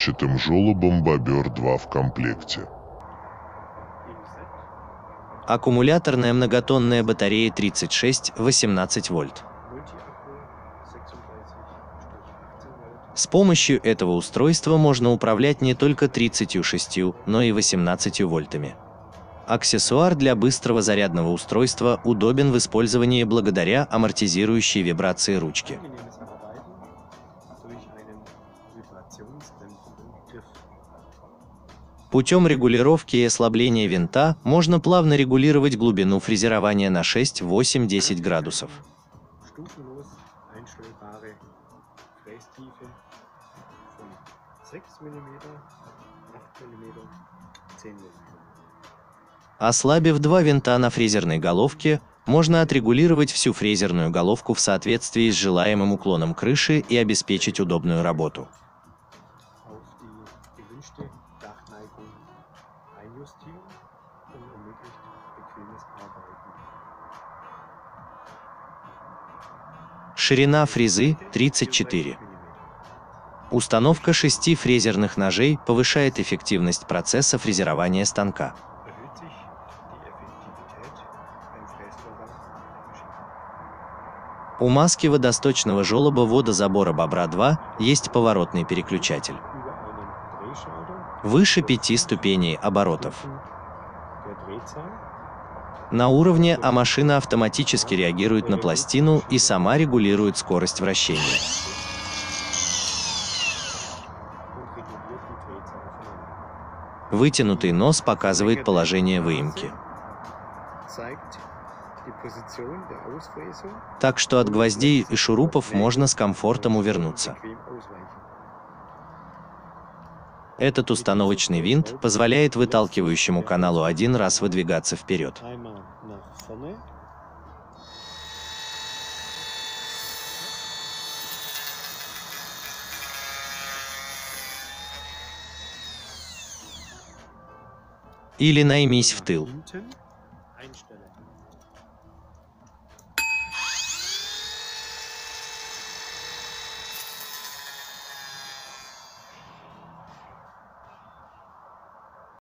трубчатым желобом «Бобер-2» в комплекте. Аккумуляторная многотонная батарея 36-18 вольт. С помощью этого устройства можно управлять не только 36, но и 18 вольтами. Аксессуар для быстрого зарядного устройства удобен в использовании благодаря амортизирующей вибрации ручки. Путем регулировки и ослабления винта можно плавно регулировать глубину фрезерования на 6, 8, 10 градусов. stufenlos einstellbare Frästiefe von 6 8 10. Ослабив два винта на фрезерной головке, можно отрегулировать всю фрезерную головку в соответствии с желаемым уклоном крыши и обеспечить удобную работу. Einjustieren und ermöglicht bequemes Arbeiten. Ширина фрезы 34. Установка шести фрезерных ножей повышает эффективность процесса фрезерования станка. У маски водосточного желоба водозабора «Бобра-2» есть поворотный переключатель. Выше пяти ступеней оборотов. На уровне А машина автоматически реагирует на пластину и сама регулирует скорость вращения. Вытянутый нос показывает положение выемки. Так что от гвоздей и шурупов можно с комфортом увернуться. Этот установочный винт позволяет выталкивающему каналу один раз выдвигаться вперед. Или наймись в тыл.